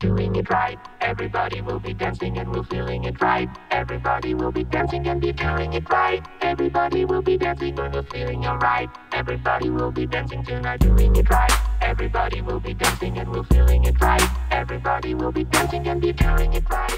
doing it right. Everybody will be dancing and we're feeling it right. Everybody will be dancing and be feeling it right. Everybody will be dancing and we're feeling alright. Everybody will be dancing tonight, doing it right. Everybody will be dancing and we're feeling it right. Everybody will be dancing and be feeling it right.